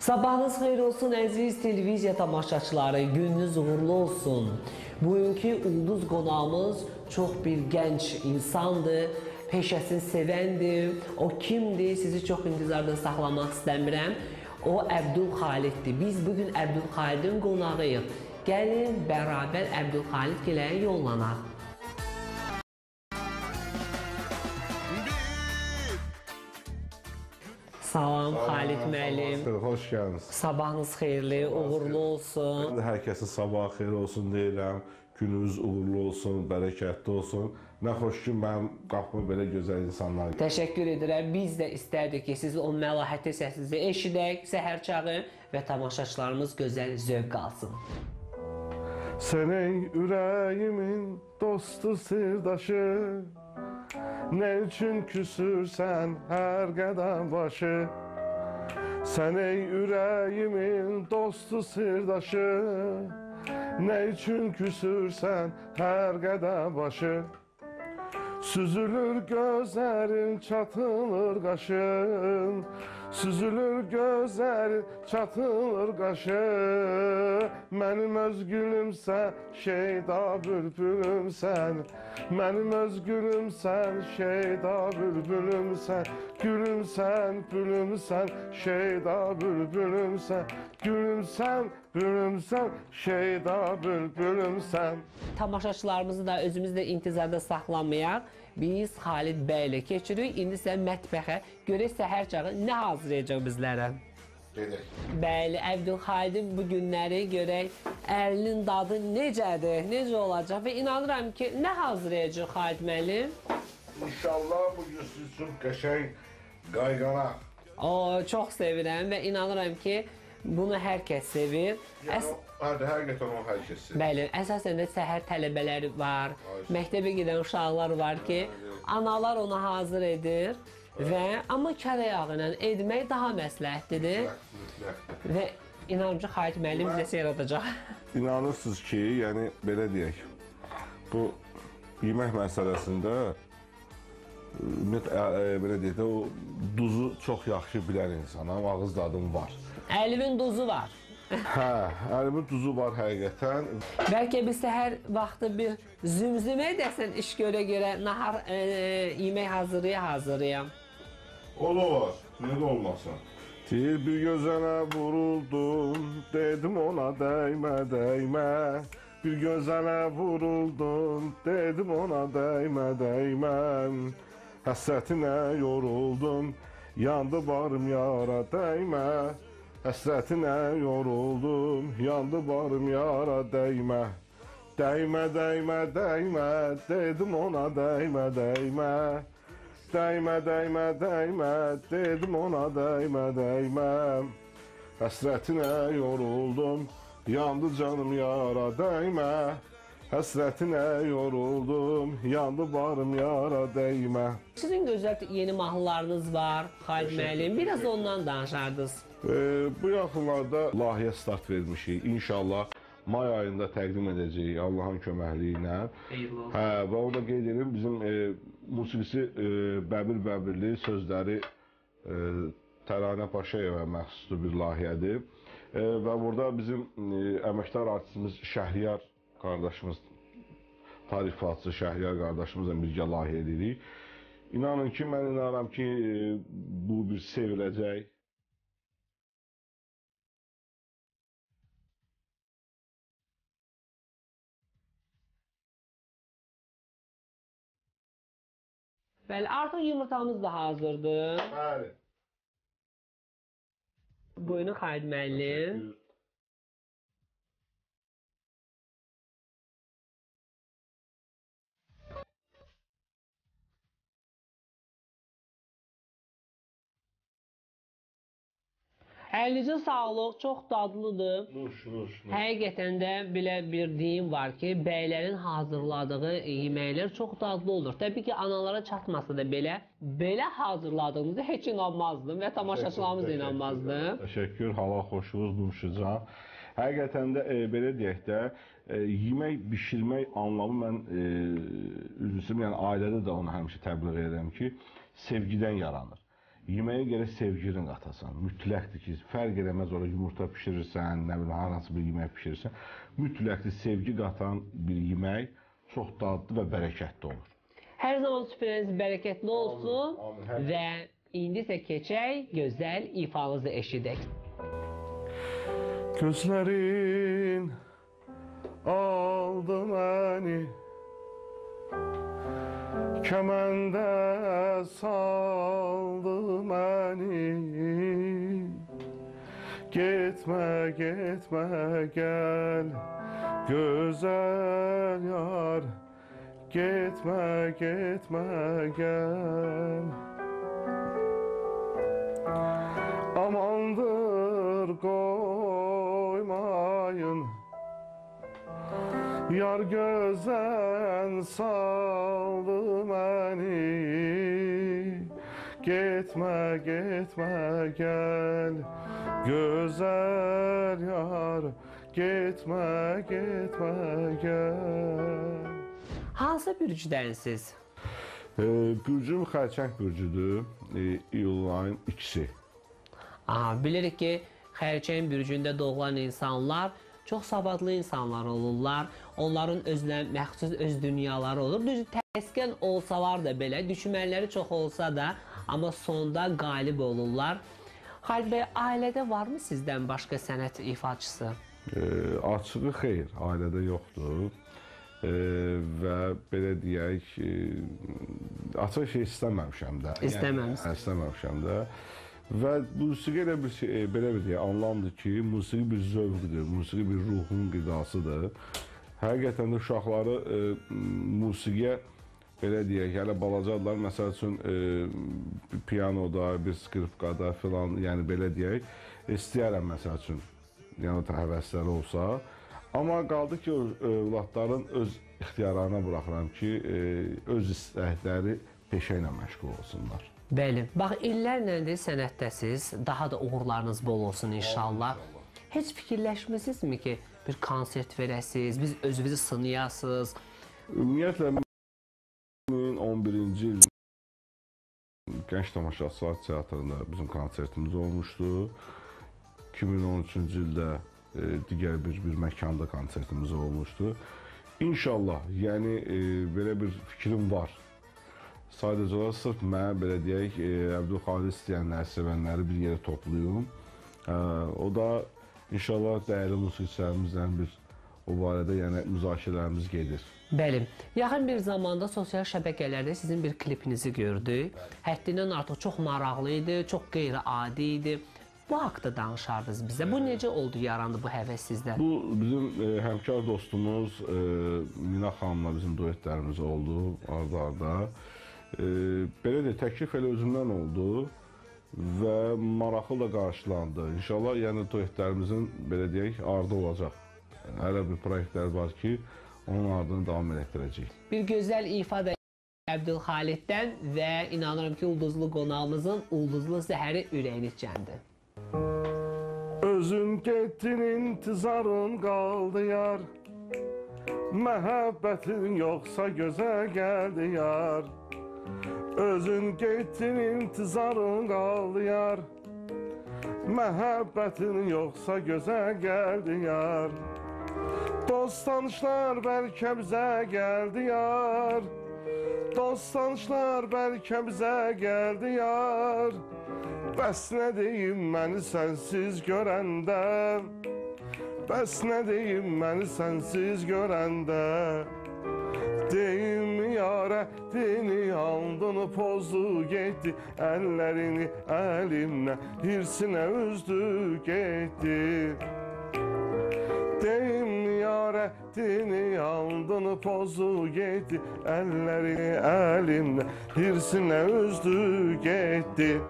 Sabahınız xeyir olsun əziz televiziya tamaşaçıları, gününüz uğurlu olsun. Bugünkü ulduz qonağımız çox bir gənc insandır, peşəsini sevəndir. O kimdir? Sizi çox intizarda saxlamaq istəmirəm. O Əbdül Xaliddir. Biz bu gün Əbdül Xalidin qonağıyıq. Gəlin bərabər Əbdül Xalid gilə yollanaq. Salam Xalid müəllim. Xoş gəldiniz. Sabahınız xeyirli, uğurlu olsun. Mən də hər kəsin sabahı xeyir olsun deyirəm. Gününüz uğurlu olsun, bərəkətli olsun. Nə xoş ki, mənim qapıma belə gözəl insanlar Təşəkkür edirəm. Biz də istərdik ki, siz o məlahətli səsinizi eşidək səhər çağı və tamaşaçılarımız gözəl zövq alsın. Sən ey ürəyimin dostu sirdaşı Nə üçün küsürsən hər qədəm başı? Sən ey ürəyimin dostu sirdaşı Nə üçün küsürsən hər qədəm başı Süzülür gözlərin, çatılır qaşın Süzülür gözlərin, çatılır qaşın Mənim öz gülümsə, şeyda bülbülümsən. Mənim öz gülümsən, şeyda bülbülümsən Gülümsən, bülümsən, şeyda bülbülümsən Gülümsən, bülümsən, şeyda bülbülümsən Tamaşaçılarımızı da özümüz də intizarda saxlamayaq. Biz Xalid bəy ilə keçirik. İndi isə mətbəxə görək səhər çağı nə hazırlayacaq bizlərə. Gedək. Bəli, Əbdülxalidin bu günləri görək əlinin dadı necədir, necə olacaq və inanıram ki, nə hazırlayacaq Xalid müəllim? İnşallah bu gün siz üçün qəşəng qayğanaq. O çox sevirəm və inanıram ki, bunu hər kəs sevir. Əs Yəni, hadi həqiqətən o hər kəsi. Bəli, əsasən də səhər tələbələri var, məktəbə gedən uşaqlar var ki, analar onu hazır edir və amma kər ayağı ilə etmək daha məsləhətlidir və inanıram ki, Xalid müəllim bizə seyr edəcək. İnanırsınız ki, yəni belə deyək, bu yemək məsələsində ümumiyyətlə ə, belə deyək də o duzu çox yaxşı bilən insanam, ağız dadım var. Əlivin duzu var. Hə, əlimin duzu var həqiqətən. Bəlkə biz səhər vaxtı bir zümzümə desən iş görə görə nahar e, yemək hazırlaya hazırlayam. Olur, niyə də olmasın? Tir bir gözənə vuruldum, dedim ona dəymə, dəymə. Bir gözənə vuruldum, dedim ona dəymə, dəymə. Həsrətinə yoruldum, yandı barım yara dəymə. Həsrətinə yoruldum, yandı barım yara dəymə. Dəymə, dəymə, dəymə, dedim ona dəymə, dəymə. Dəymə, dəymə, dəymə, dedim ona dəymə, dəymə. Həsrətinə yoruldum, yandı canım yara dəymə. Həsrətinə yoruldum, yandı barım yara dəymə. Sizin gözəl yeni mahnılarınız var, Xalid müəllim. Biraz ondan danışardınız. E, bu yaxınlarda layihə start vermişik. İnşallah may ayında təqdim edəcəyik Allahın köməkliyi ilə. Hə, və onu da qeyd edim, bizim e, musiqisi e, Bəbir Bəbirli, sözləri e, Təranə Paşayeva məxsuslu bir layihədir. E, və burada bizim e, əməkdar artistimiz Şəhriyar qardaşımız, tarifatçı Şəhriyar qardaşımızla birgə layihə edirik. İnanın ki, mən inanıram ki, e, bu bir seviləcək. Bəli, artıq yumurtamız da hazırdır. Bəli. Buyurun Xalid müəllim. Əlinizə sağlıq, çox dadlıdır. Nuş, nuş, nuş. Həqiqətən də belə bir deyim var ki, bəylərin hazırladığı yeməklər çox dadlı olur. Təbii ki, analara çatmasa da belə, belə hazırladığınızda heç inanmazdım və tamaşaçılarımız da inanmazdı. Təşəkkür, hava xoşunuz, nuşucan. Həqiqətən də e, belə deyək də, e, yemək bişirmək anlamı mən e, üzr istəyirəm, yəni ailədə də onu həmişə təbliğ edirəm ki, sevgidən yaranır. Yeməyə gərək sevgini qatasan. Mütləqdir ki, fərq eləməz ora yumurta bişirirsən, nə bilim, hansı bir yemək bişirirsən. Mütləqdir sevgi qatan bir yemək çox dadlı və bərəkətli olur. Hər zaman süfrəniz bərəkətli olsun amin. Hər- və indi isə keçək gözəl ifanızı eşidək. Gözlərin aldı məni Kəməndə saldı məni Getmə, getmə, gəl Gözəl yar. Getmə, getmə, gəl Amandır qoymayın Yar gözən saldı məni Getmə, getmə, gəl Gözəl yar Getmə, getmə, gəl Hansı bürcdənsiz? e, Bürcüm xərçəng bürcüdür. E, İyul ayın ikisi. Aha, bilirik ki, xərçəng bürcündə doğulan insanlar çox savadlı insanlar olurlar. Onların özünə məxsus öz dünyaları olur. Düz təskən olsalar da belə, düşmənləri çox olsa da, amma sonda qalib olurlar. Xalid bəy, ailədə varmı sizdən başqa sənət ifaçısı? E, açığı xeyr, ailədə yoxdur. E, və belə deyək, e, açıq şey istəməmişəm də. İstəməmisiniz. Yəni, istəməmişəm də. Və musiqi elə bir şey, e, belə bir deyək, anlamdır ki, musiqi bir zövqdür, musiqi bir ruhun qidasıdır. Həqiqətən də uşaqları e, musiqiyə belə deyək, hələ balacadılar, məsəl üçün e, pianoda, bir skripkada filan, yəni belə deyək, istəyərəm məsəl üçün yəni həvəsləri olsa. Amma qaldı ki, o övladların öz ixtiyarlarına buraxıram ki, e, öz istəkləri peşə ilə məşğul olsunlar. Bəli. Bax illərlədir sənətdəsiz. Daha da uğurlarınız bol olsun inşallah. Heç fikirləşmisinizmi ki, bir konsert verəsiz, biz özünüzü sınayasınız? Ümumiyyətlə 2011-ci il Gənc Tamaşaçılar Teatrında bizim konsertimiz olmuşdu. 2013-cü ildə e, digər bir bir məkanda konsertimiz olmuşdu. İnşallah, yəni e, belə bir fikrim var. Sadəcə olaraq sırf mənə belə deyək, e, Əbdülxalid istəyənləri, sevənləri bir yerə toplayım. E, o da inşallah dəyərli musiqiçilərimizlə bir o barədə yəni müzakirələrimiz gedir. Bəli. Yaxın bir zamanda sosial şəbəkələrdə sizin bir klipinizi gördük. Həddindən artıq çox maraqlı idi, çox qeyri-adi idi. Bu haqqda danışardınız bizə. Bu necə oldu, yarandı bu həvəs sizdə? Bu bizim e, həmkar dostumuz e, Mina xanımla bizim duetlərimiz oldu arda-arda. E, belə də təklif elə özümdən oldu və maraqlı da qarşılandı. İnşallah yəni duetlərimizin belə deyək ardı olacaq. Yəni, hələ bir layihələr var ki, onun ardını davam etdirəcəyik. Bir gözəl ifadə Əbdülxaliddən və inanıram ki, ulduzlu qonağımızın ulduzlu zəhəri ürəyini cəndi. Özün getdin intizarın qaldı yar Məhəbbətin yoxsa gözə gəldi yar Özün getdin intizarın qaldı yar. Məhəbbətin yoxsa gözə gəldi yar. Dost tanışlar bəlkə bizə gəldi yar. Dost tanışlar bəlkə bizə gəldi yar. Bəs nə deyim məni sənsiz görəndə? Bəs nə deyim məni sənsiz görəndə? Deyim ziyaretini aldın pozdu gitti. Ellerini elimle hirsine üzdü gitti Deyim yaretini aldın pozu gitti. Ellerini elimle hirsine üzdü gitti